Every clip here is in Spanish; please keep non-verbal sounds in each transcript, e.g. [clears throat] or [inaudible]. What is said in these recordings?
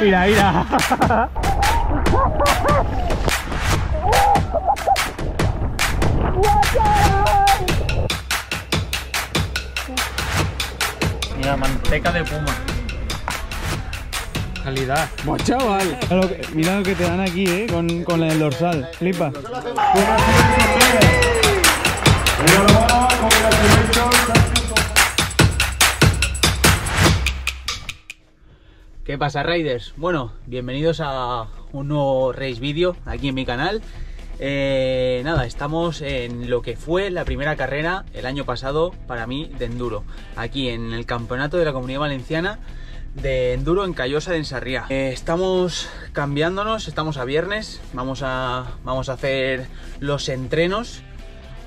Mira, mira. Mira, manteca de puma. Calidad. Chaval. Mira lo, que, mira lo que te dan aquí, eh, con, con el dorsal. Flipa. ¿Qué pasa, Raiders? Bueno, bienvenidos a un nuevo race vídeo aquí en mi canal. Eh, nada, estamos en lo que fue la primera carrera el año pasado para mí de enduro, aquí en el campeonato de la Comunidad Valenciana de enduro en Callosa de Ensarriá. Eh, estamos cambiándonos, estamos a viernes, vamos a, vamos a hacer los entrenos.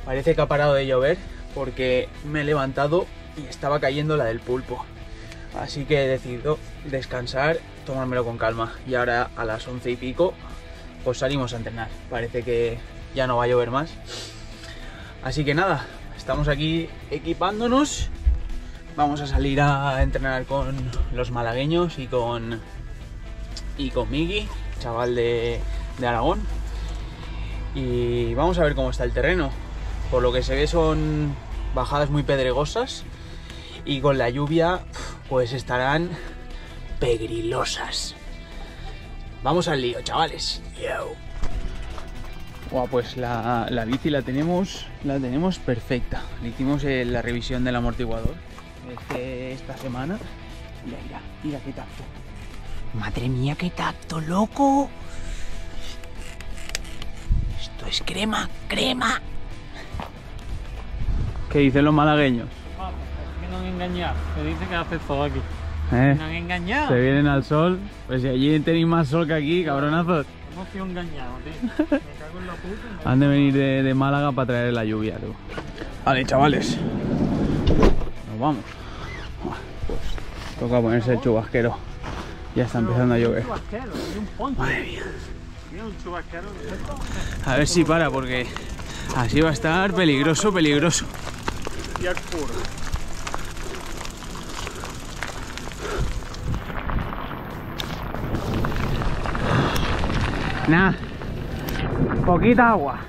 Parece que ha parado de llover porque me he levantado y estaba cayendo la del pulpo. Así que he decidido descansar, tomármelo con calma. Y ahora a las once y pico, pues salimos a entrenar. Parece que ya no va a llover más. Así que nada, estamos aquí equipándonos. Vamos a salir a entrenar con los malagueños y con y con Migi, chaval de, de Aragón. Y vamos a ver cómo está el terreno. Por lo que se ve son bajadas muy pedregosas y con la lluvia pues estarán pegrilosas. Vamos al lío, chavales. Yo. Buah, pues la, la, bici la tenemos, la tenemos perfecta. Le hicimos eh, la revisión del amortiguador este, esta semana. Mira, mira, mira qué tacto. Madre mía, qué tacto, loco. Esto es crema, crema. ¿Qué dicen los malagueños? Han engañado. Me dice que hace todo aquí. ¿Eh? Me han engañado. Se vienen al sol. Pues si allí tenéis más sol que aquí, cabronazos. Hemos sido engañados, tío. [laughs] Me cago en la puta. Han de venir de, de Málaga para traer la lluvia, tú. Vale, chavales. Nos vamos. Pues toca ponerse el chubasquero. Ya está empezando a llover. Madre mía. A ver si para, porque así va a estar peligroso, peligroso. Y Nada. Poquita agua.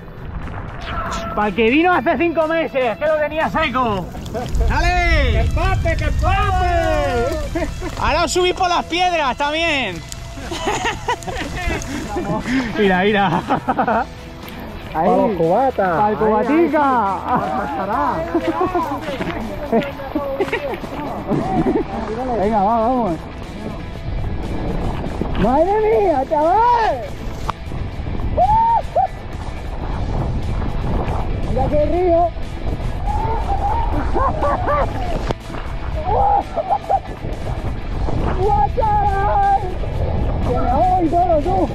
Para el que vino hace cinco meses, que lo tenía seco. ¡Dale! ¡Pape, que pape! Ahora os subís por las piedras también. mira, mira. Ahí. Para los cubatas. Para el cubatica. Venga, va, vamos. ¡Madre mía, chaval! Mira qué río. ¡Guau, chaval! ¡Que me voy solo tú!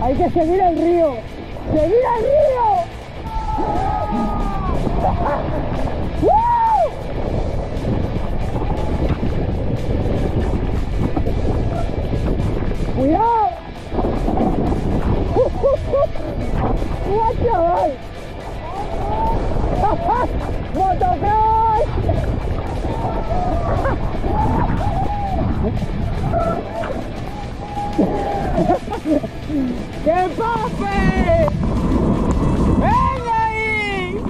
Hay que seguir el río. ¡Seguir el río! ¡Woo! ¡Cuidado! ¡Guau, chaval! ¡Motocross! ¡Qué pape! ¡Ven ahí!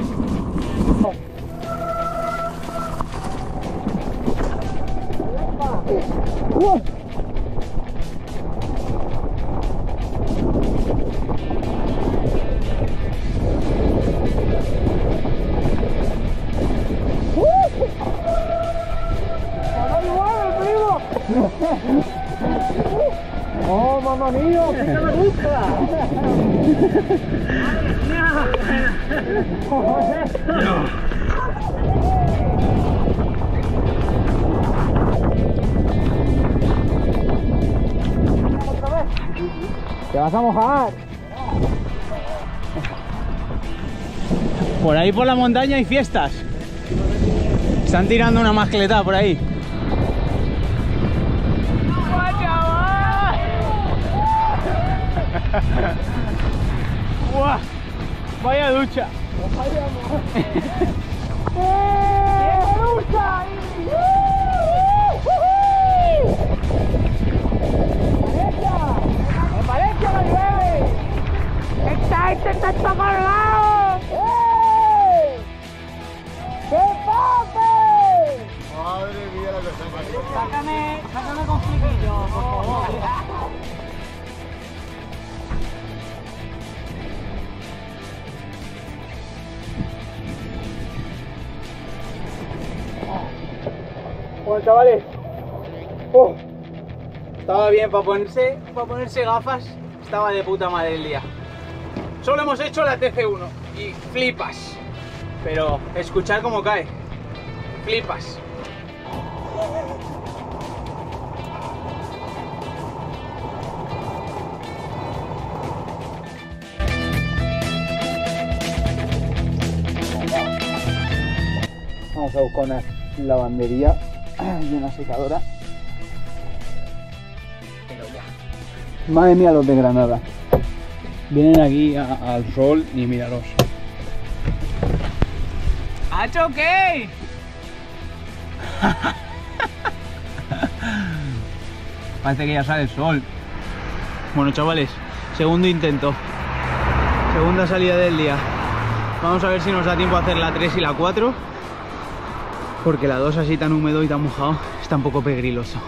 ¡Wow! ¡Te vas a mojar! Por ahí por la montaña hay fiestas. Están tirando una mascleta por ahí. Vaya ducha. ¡Vaya ducha! está colgado! ¡Eh! ¡Qué pape! Madre mía la que está pasando. Sácame, sácame con fliquillo. Bueno chavales, oh. estaba bien para ponerse, para ponerse gafas, estaba de puta madre el día. Solo hemos hecho la TC1 y flipas. Pero escuchar cómo cae. Flipas. Vamos a buscar una lavandería y una secadora. Pero ya. Madre mía los de Granada. Vienen aquí a- al sol y míralos. ¡Hacho qué! [laughs] Parece que ya sale el sol. Bueno, chavales, segundo intento. Segunda salida del día. Vamos a ver si nos da tiempo a hacer la 3 y la 4. Porque la 2 así tan húmedo y tan mojado está un poco pegriloso.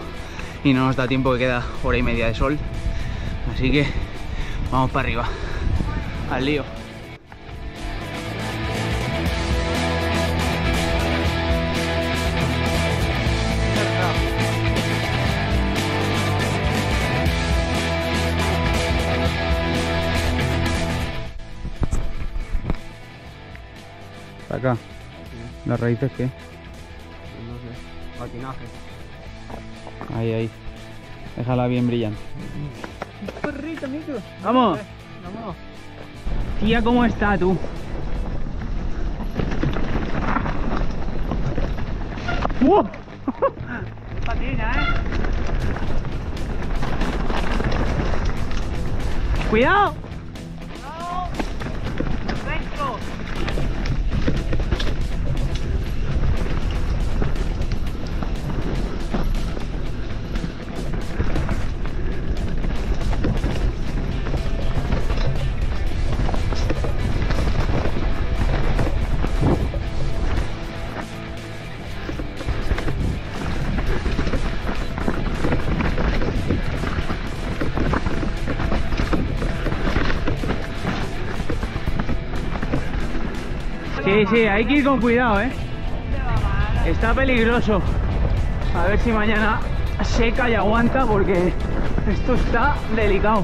Y no nos da tiempo que queda hora y media de sol. Así que vamos para arriba. Al lío. Acá. ¿Las raíces qué? No sé. Patinaje. Ahí, ahí. Déjala bien brillante. Perrito, Nico. ¡Vamos! Vámonos. Tía, ¿cómo está tú? ¡Wow! [laughs] Patina, ¿eh? ¡Cuidado! ¡No! ¡Recto! Sí, hay que ir con cuidado, ¿eh? Está peligroso. A ver si mañana seca y aguanta porque esto está delicado.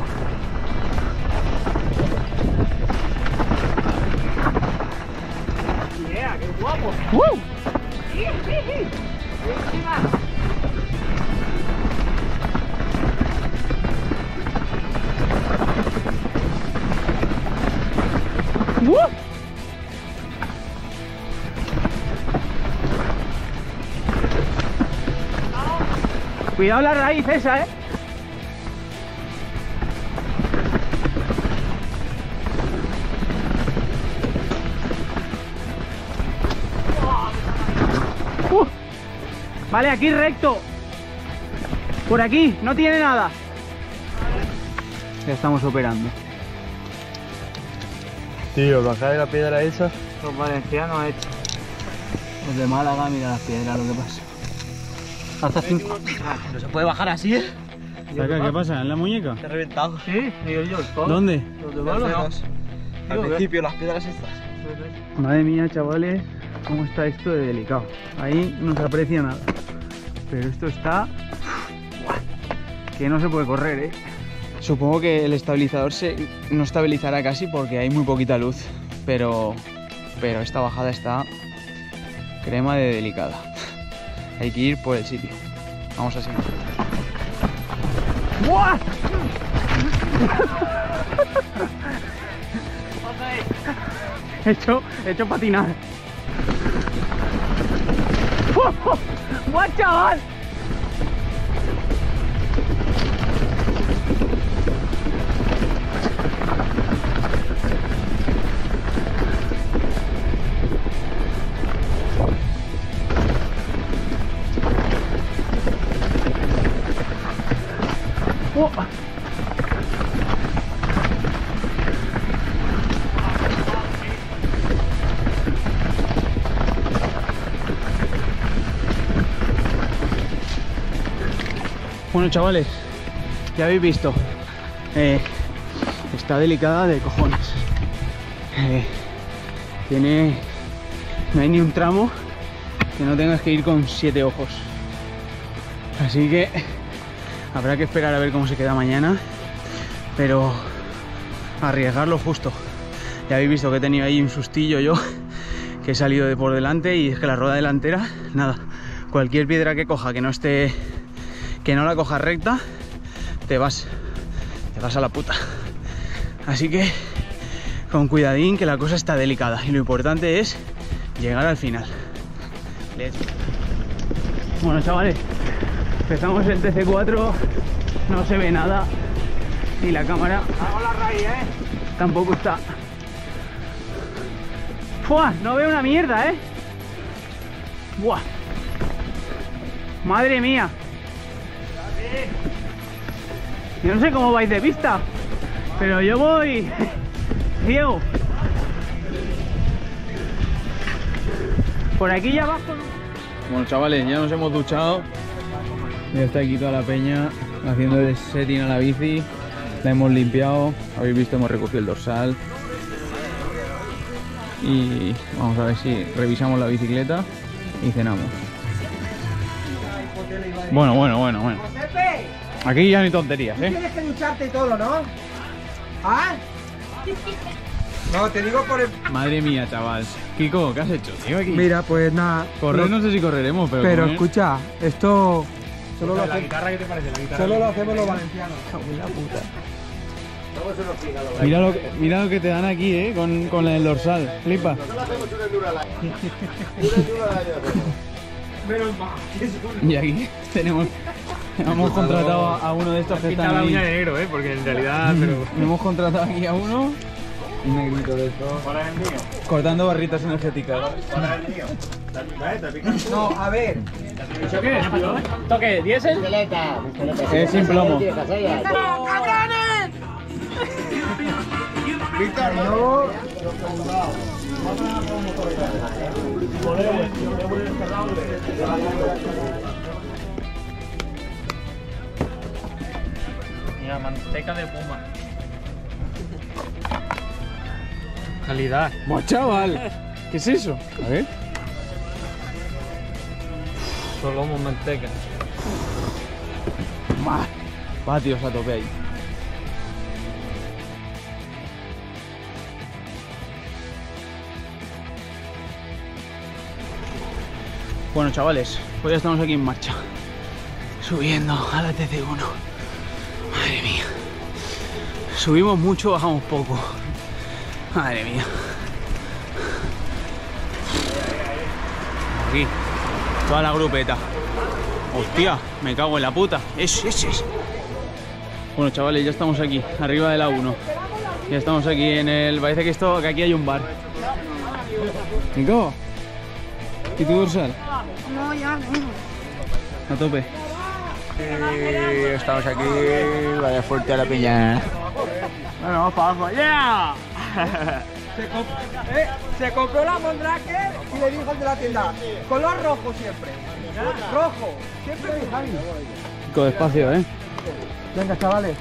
Yeah, qué guapo. ¡Woo! Cuidado la raíz esa, eh. Uh. Vale, aquí recto. Por aquí, no tiene nada. Ya estamos operando. Tío, bajar de la piedra esa. Los valencianos hecho. Los de Málaga, mira las piedras, lo que pasa. Hasta. No se puede bajar así, ¿eh? Saca, ¿qué pasa? ¿En la muñeca? Te he reventado. Sí, yo, el todo. ¿Dónde? Los de Los. Al ¿qué? principio, las piedras estas. Madre mía, chavales, cómo está esto de delicado. Ahí no se aprecia nada. Pero esto está... Que no se puede correr, ¿eh? Supongo que el estabilizador se no estabilizará casi porque hay muy poquita luz. Pero, pero esta bajada está crema de delicada. Hay que ir por el sitio. Vamos así. ¡Buah! [laughs] He hecho, he hecho patinar. ¡Buah, chaval! Bueno, chavales, ya habéis visto. eh, está delicada de cojones. Eh, tiene. No hay ni un tramo que no tengas que ir con siete ojos. Así que habrá que esperar a ver cómo se queda mañana. Pero arriesgarlo justo. Ya habéis visto que he tenido ahí un sustillo yo, que he salido de por delante y es que la rueda delantera, nada, cualquier piedra que coja que no esté, que no la coja recta, te vas, te vas a la puta. Así que con cuidadín que la cosa está delicada y lo importante es llegar al final. Bueno chavales, empezamos el TC4, no se ve nada y la cámara tampoco está. ¡Fua! No veo una mierda, ¿eh? ¡Buah! ¡Madre mía! Yo no sé cómo vais de vista, pero yo voy [laughs] ciego. Por aquí ya abajo. Bueno, chavales, ya nos hemos duchado. Ya está aquí toda la peña haciendo el setting a la bici. La hemos limpiado. Habéis visto, hemos recogido el dorsal. Y vamos a ver si revisamos la bicicleta y cenamos. Bueno, bueno, bueno, bueno. Aquí ya ni tonterías, ¿eh? Tienes que ducharte y todo, ¿no? ¿Ah? No, te digo por el... Madre mía, chaval. Kiko, ¿qué has hecho, tío? Aquí? Mira, pues nada. Correr no sé si correremos, pero. Pero comer- escucha, esto solo lo, hace- guitarra qué te parece? La guitarra. solo lo hacemos los valencianos. Mira lo, que, mira lo que te dan aquí, ¿eh? Con, con el dorsal. Flipa. Y aquí tenemos. Hemos contratado a, uno de estos que están ahí. de negro, ¿eh? Porque en realidad... Pero... Hemos contratado aquí a uno. Un negrito de estos. Cortando barritas energéticas. No, a ver. ¿Toque? ¿Diésel? Es sin plomo. No, Mira, manteca de puma. Calidad. ¡Buah, chaval! ¿Qué es eso? A ver. Solo manteca. Va, tíos, a tope ahí. Bueno, chavales, pues ya estamos aquí en marcha. Subiendo a la TC1. Madre mía. Subimos mucho, bajamos poco. Madre mía. Aquí, toda la grupeta. Hostia, me cago en la puta. Es, es, es. Bueno, chavales, ya estamos aquí, arriba de la 1. Ya estamos aquí en el. Parece que esto, que aquí hay un bar. Nico, ¿y tu dorsal? No, ya vengo. A tope. Estamos aquí, vaya fuerte a la piña. Bueno, vamos para abajo. ¡Yeah! Se, eh, compró la Mondraker y le dijo el de la tienda, color rojo siempre. Rojo, siempre Javi. Con despacio, ¿eh? Venga, chavales.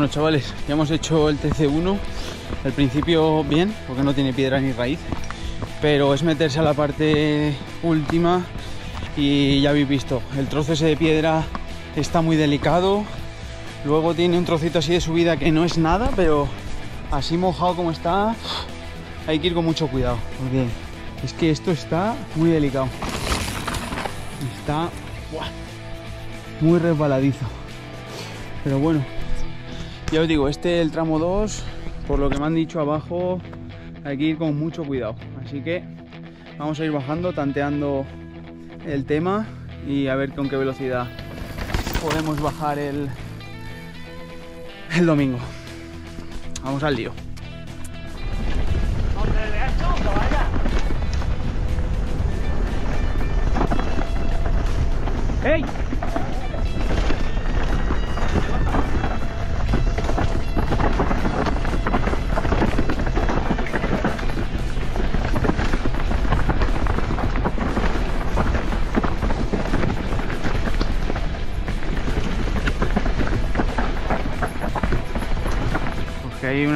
Bueno chavales, ya hemos hecho el TC1 Al principio bien, porque no tiene piedra ni raíz Pero es meterse a la parte última Y ya habéis visto, el trozo ese de piedra está muy delicado. Luego tiene un trocito así de subida que no es nada Pero así mojado como está Hay que ir con mucho cuidado Porque es que esto está muy delicado. Está muy resbaladizo. Pero bueno, ya os digo, este el tramo 2, por lo que me han dicho abajo, hay que ir con mucho cuidado. Así que vamos a ir bajando, tanteando el tema y a ver con qué velocidad podemos bajar el, el domingo. Vamos al lío. ¡Ey!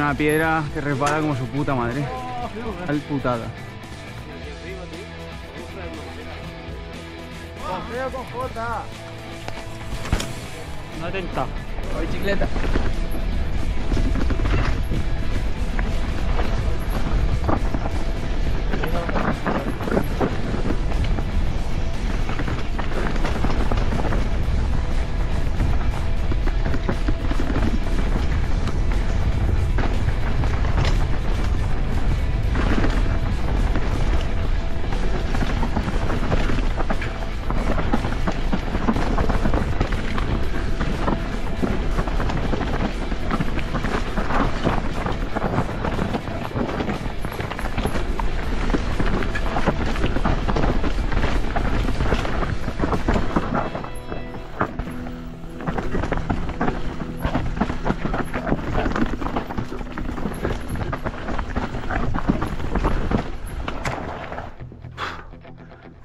Una piedra que resbala como su puta madre. Al putada. No atenta. Bicicleta.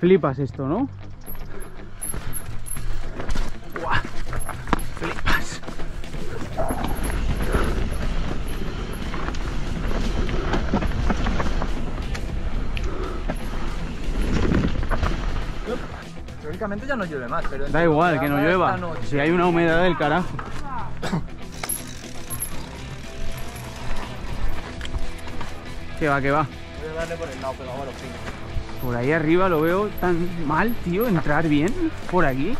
Flipas esto, ¿no? Buah, Flipas. Teóricamente ya no llueve más, pero... Da igual, que no llueva. Si hay una humedad del carajo. Que va, que va. Voy a darle por el lado pegado a los. Por ahí arriba lo veo tan mal, tío, entrar bien por aquí.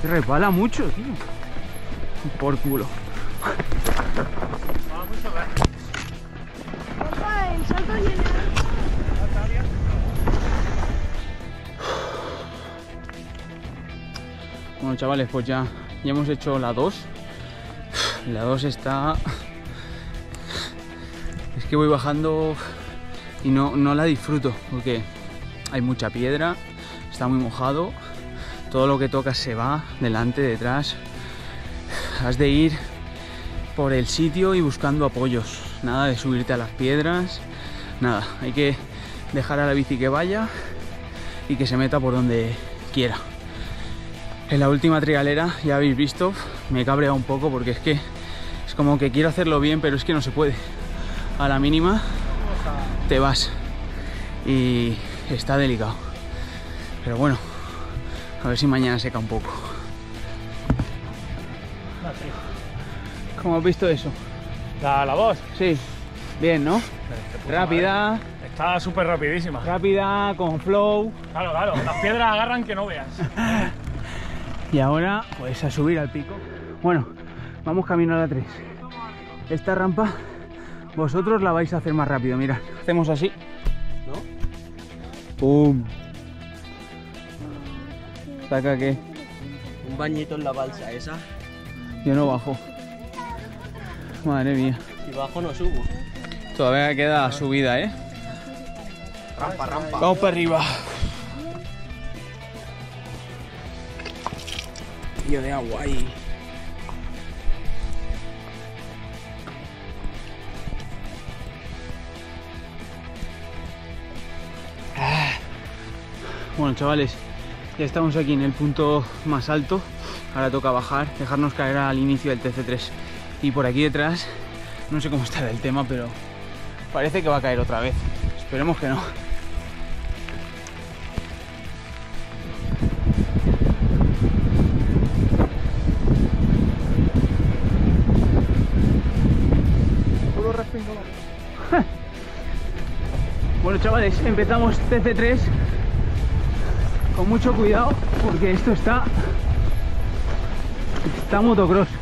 Se resbala mucho, tío. Por culo. Bueno, chavales, pues ya, ya hemos hecho la 2. La 2 está... Que voy bajando y no, no la disfruto porque hay mucha piedra, está muy mojado, todo lo que tocas se va, delante, detrás. Has de ir por el sitio y buscando apoyos, nada de subirte a las piedras, nada, hay que dejar a la bici que vaya y que se meta por donde quiera. En la última trialera, ya habéis visto, me he cabreado un poco porque es que es como que quiero hacerlo bien, pero es que no se puede. A la mínima te vas y está delicado. Pero bueno, a ver si mañana seca un poco. ¿Cómo has visto eso? La, la voz. Sí, bien, ¿no? Rápida, Está súper rapidísima. rápida, con flow. Claro, claro. Las piedras agarran que no veas. [laughs] Y ahora, pues a subir al pico. Bueno, vamos camino a la 3. Esta rampa, vosotros la vais a hacer más rápido. Mirad, hacemos así. ¿No? ¡Pum! ¿Saca qué? Un bañito en la balsa esa. Yo no bajo. Madre mía. Si bajo no subo. Todavía queda subida, ¿eh? Rampa, rampa. Vamos para arriba. Tío de agua ahí. Bueno, chavales, Ya estamos aquí en el punto más alto. Ahora toca bajar, dejarnos caer al inicio del TC3. Y por aquí detrás, no sé cómo estará el tema, pero parece que va a caer otra vez. Esperemos que no. [laughs] Bueno chavales, empezamos TC3 con mucho cuidado porque esto está está motocross.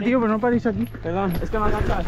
Tío, pero no paréis aquí. Perdón, es que me alcanzas.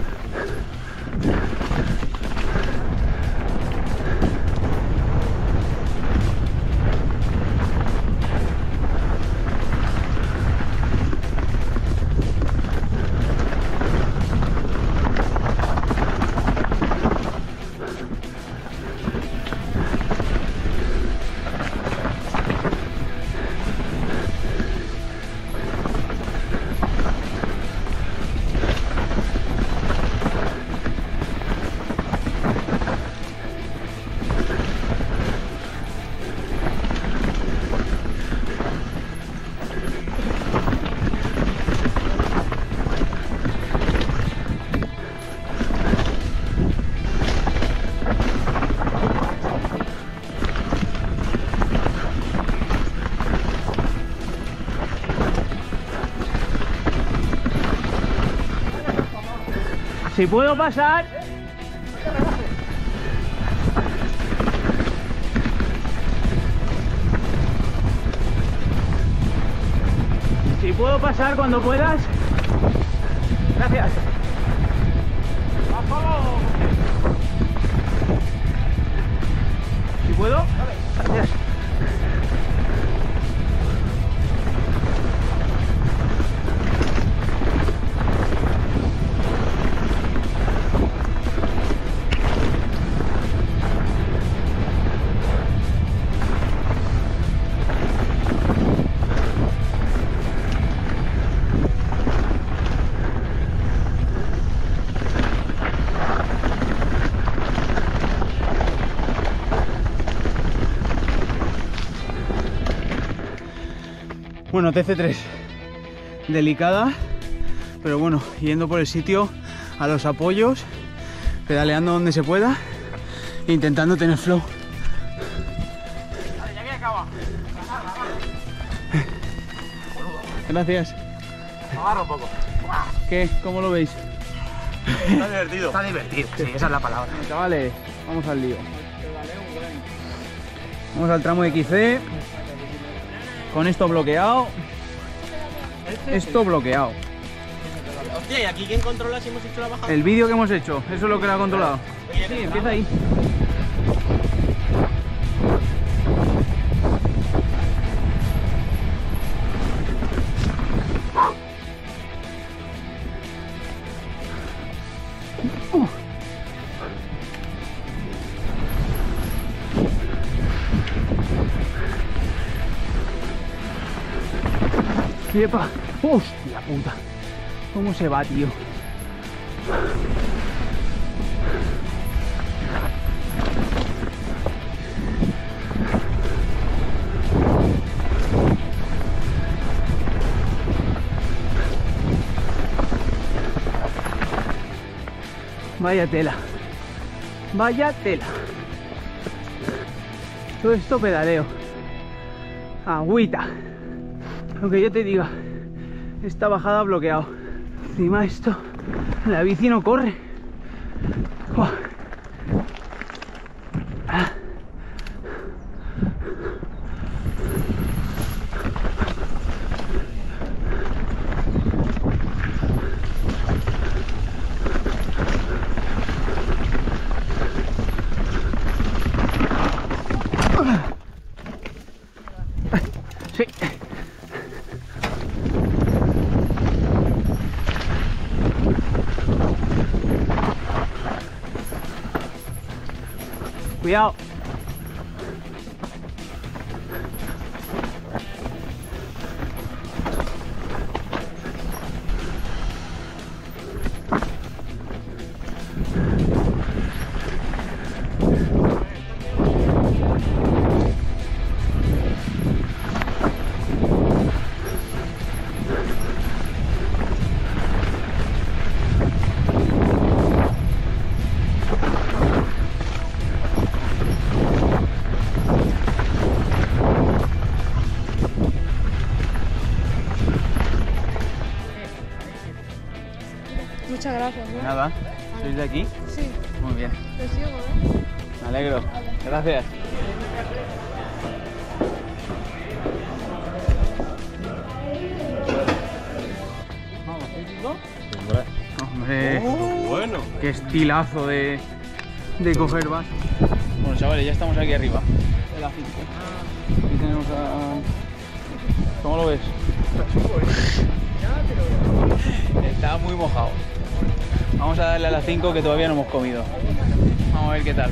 Si puedo pasar. Si puedo pasar cuando puedas. Gracias. Si puedo. Gracias. Bueno, TC3. Delicada, pero bueno, yendo por el sitio a los apoyos, pedaleando donde se pueda, e intentando tener flow. Gracias. Agarra un poco. ¿Qué? ¿Cómo lo veis? Está divertido. Está divertido, sí, esa es la palabra. Chavales, vamos al lío. Vamos al tramo XC. Con esto bloqueado. Esto bloqueado. Hostia, ¿y aquí quién controla si hemos hecho la bajada? El vídeo que hemos hecho, eso es lo que lo ha controlado. Sí, empieza ahí. Yepa. Hostia puta. ¿Cómo se va, tío? Vaya tela. Vaya tela. Todo esto pedaleo. Agüita. Aunque yo te diga, esta bajada ha bloqueado. Encima esto, la bici no corre. Buah. Ah. Sí. Cuidado. Muchas gracias. ¿no? Nada, ¿sois de aquí? Sí, Muy bien, te sigo, ¿eh? me alegro. Gracias. Hombre, Bueno. qué estilazo de, de coger vaso. Bueno, chavales, ya estamos aquí arriba. De la. Aquí tenemos a... ¿Cómo lo ves? Está muy mojado. Vamos a darle a las 5 que todavía no hemos comido. Vamos a ver qué tal.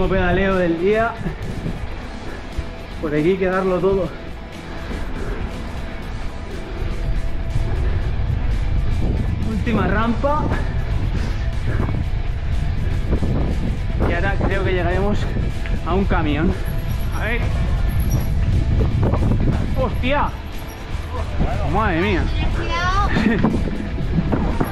Último pedaleo del día. Por aquí hay que darlo todo. Última rampa. Y ahora creo que llegaremos a un camión. A ver. ¡Hostia! Madre mía. [laughs]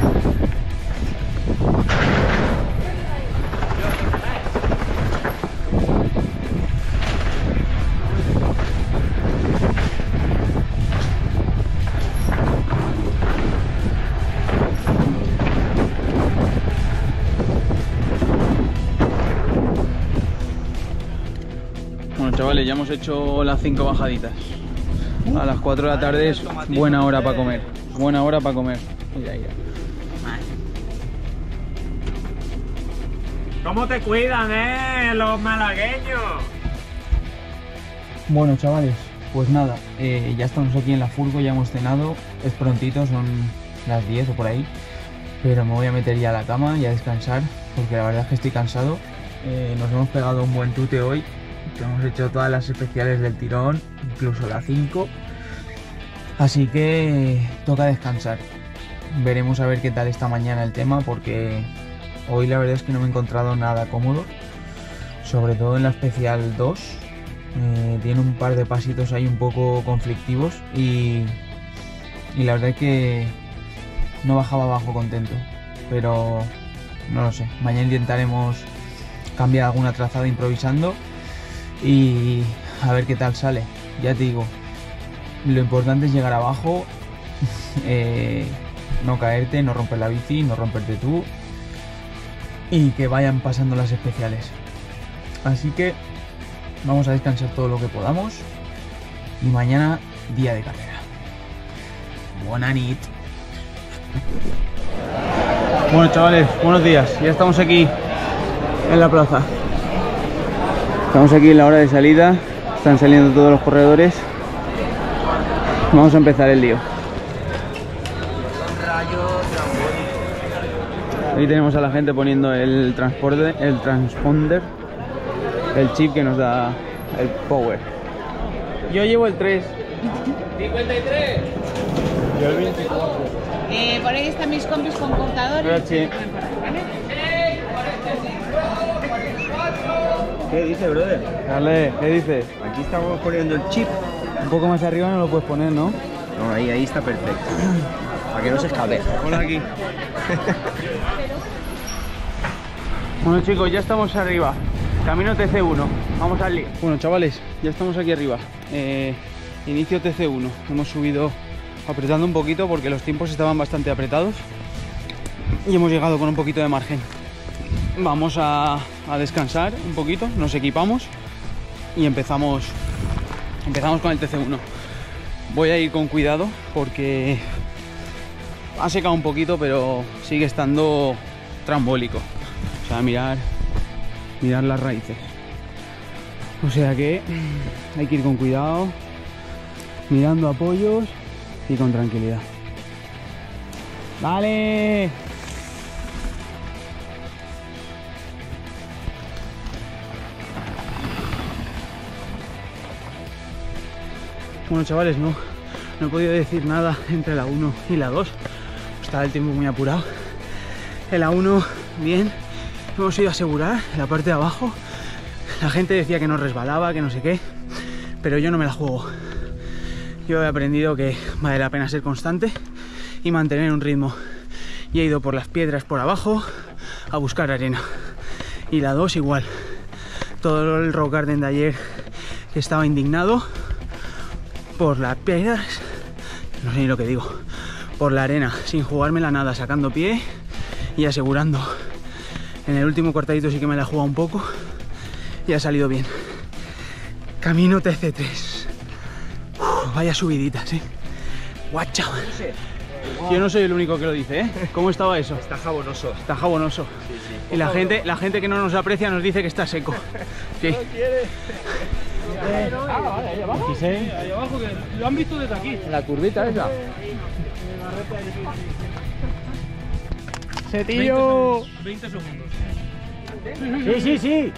ya hemos hecho las 5 bajaditas. A las 4 de la tarde es buena hora para comer. Buena hora para comer. Mira, mira. ¿Cómo te cuidan, eh, los malagueños? Bueno, chavales, pues nada, eh, ya estamos aquí en la furgo, ya hemos cenado, es prontito, son las 10 o por ahí, pero me voy a meter ya a la cama y a descansar, porque la verdad es que estoy cansado. Eh, nos hemos pegado un buen tute hoy, hemos hecho todas las especiales del tirón, incluso la 5, así que toca descansar. Veremos a ver qué tal esta mañana el tema, porque hoy la verdad es que no me he encontrado nada cómodo, sobre todo en la especial 2 eh, tiene un par de pasitos ahí un poco conflictivos y, y la verdad es que no bajaba abajo contento. Pero no lo sé, mañana intentaremos cambiar alguna trazada improvisando y a ver qué tal sale. Ya te digo, lo importante es llegar abajo, [laughs] eh, no caerte, no romper la bici, no romperte tú y que vayan pasando las especiales. Así que Vamos a descansar todo lo que podamos. Y mañana, día de carrera. Buena nit. Bueno chavales, buenos días. Ya estamos aquí en la plaza. Estamos aquí en la hora de salida. Están saliendo todos los corredores. Vamos a empezar el lío. Ahí tenemos a la gente poniendo el transporte, el transponder, el chip que nos da el power. Yo llevo el 3. 53. Yo el 24. Eh, por ahí están mis compis con contadores. Gracias. ¿Qué dice, brother? Dale, ¿qué dices? Aquí estamos poniendo el chip. Un poco más arriba no lo puedes poner, ¿no? No, ahí, ahí está perfecto. [clears throat] Para que no se escape. Hola aquí. [laughs] bueno chicos, ya estamos arriba. Camino TC1. Vamos al lío. Bueno chavales, ya estamos aquí arriba. Eh, inicio TC1. Hemos subido apretando un poquito porque los tiempos estaban bastante apretados. Y hemos llegado con un poquito de margen. Vamos a, a descansar un poquito, nos equipamos y empezamos, empezamos con el TC1. Voy a ir con cuidado porque ha secado un poquito, pero sigue estando trambólico. O sea, mirar, mirar las raíces. O sea que hay que ir con cuidado, mirando apoyos y con tranquilidad. ¡Vale! Bueno, chavales, no, no he podido decir nada entre la 1 y la 2. Estaba el tiempo muy apurado. En la 1, bien. Hemos ido a asegurar la parte de abajo. La gente decía que no resbalaba, que no sé qué. Pero yo no me la juego. Yo he aprendido que vale la pena ser constante y mantener un ritmo. Y he ido por las piedras por abajo a buscar arena. Y la 2 igual. Todo el rock garden de ayer que estaba indignado por las piedras, no sé ni lo que digo, por la arena, sin jugármela nada, sacando pie y asegurando. En el último cuartadito sí que me la he jugado un poco y ha salido bien. Camino TC3. Uf, vaya subiditas, eh. Guacha. Yo no soy el único que lo dice, ¿eh? ¿Cómo estaba eso? Está jabonoso. Está jabonoso. Y la gente, la gente que no nos aprecia nos dice que está seco. [laughs] Sí. Ahí abajo, que lo han visto desde aquí. La curvita esa. ¡Setillo! 20 segundos. Sí, sí, sí.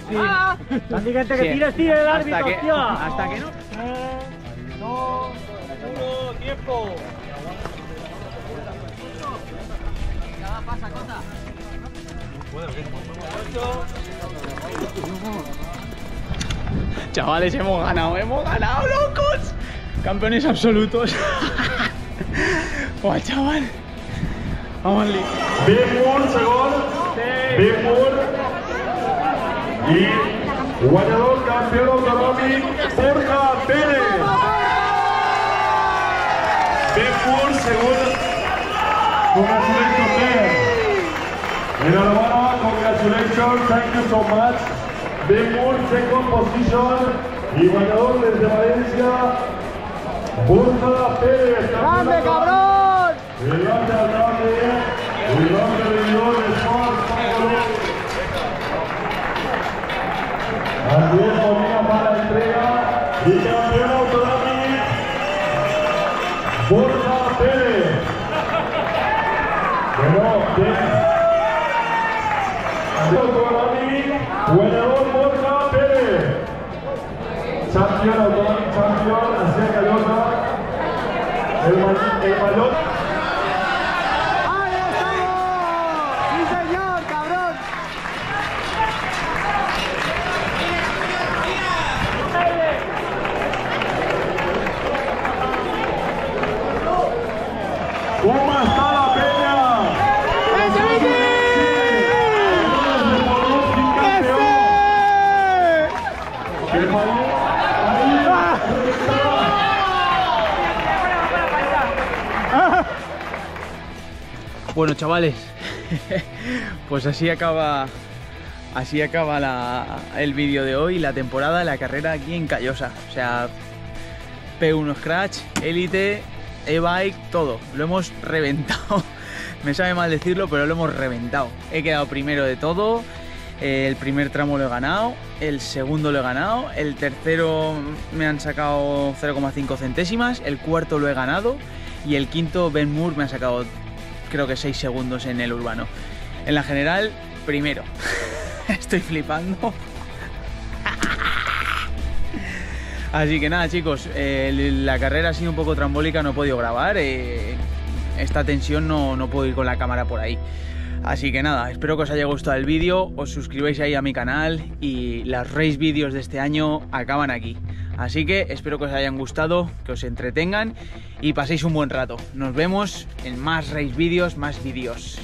La siguiente que tires, tire el árbitro, Hasta que, hostia. hasta que no. Dos, uno, tiempo. Chavales, hemos ganado, hemos ganado, locos. Campeones absolutos. [laughs] Buah, chaval. Vamos lío. Big Moon, segon. Big Moon. I guanyador campió autonòmic, Borja Pérez. Big Moon, segon. Congratulations, there. Enhorabuena, congratulations, thank you so much. Big Moon, second position. Y guanyador desde Valencia, Borja Pérez. ¡Grande, cabrón! Grande, grande. Grande de Juan Pablo. Andrés Molina para entrega [laughs] pues así acaba, así acaba la- el vídeo de hoy, la temporada, la carrera aquí en Callosa. O sea, P1 Scratch, Elite, e-bike, todo. Lo hemos reventado. [laughs] Me sabe mal decirlo, pero lo hemos reventado. He quedado primero de todo. eh, El primer tramo lo he ganado, el segundo lo he ganado, el tercero me han sacado 0,5 centésimas, el cuarto lo he ganado y el quinto Ben Moore me ha sacado creo que 6 segundos en el urbano. En la general, primero. [laughs] Estoy flipando. [laughs] Así que nada, chicos, eh, la carrera ha sido un poco trambólica, no he podido grabar. eh, esta tensión no, no puedo ir con la cámara por ahí. Así que nada, espero que os haya gustado el vídeo, os suscribáis ahí a mi canal y las race vídeos de este año acaban aquí. Así que espero que os hayan gustado, que os entretengan y paséis un buen rato. Nos vemos en más race vídeos, más vídeos.